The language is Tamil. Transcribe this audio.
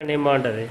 నేమ్ బాగుంటుంది